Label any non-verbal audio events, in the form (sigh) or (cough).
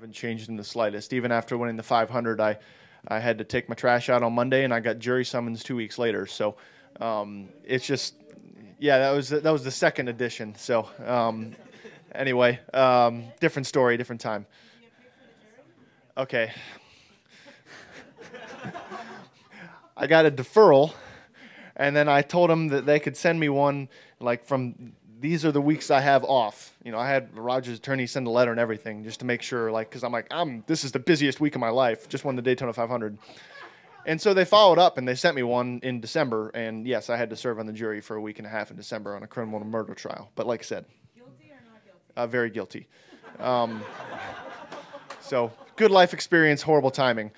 haven't changed in the slightest. Even after winning the 500, I, I had to take my trash out on Monday, and I got jury summons two weeks later. So um, it's just, yeah, that was that was the second edition. So um, anyway, um, different story, different time. Okay. (laughs) I got a deferral, and then I told them that they could send me one like from these are the weeks I have off. You know, I had Rogers' attorney send a letter and everything just to make sure, like, because I'm like, I'm this is the busiest week of my life. Just won the Daytona 500, and so they followed up and they sent me one in December. And yes, I had to serve on the jury for a week and a half in December on a criminal murder trial. But like I said, Guilty or not guilty? uh, very guilty. Um, (laughs) so good life experience, horrible timing.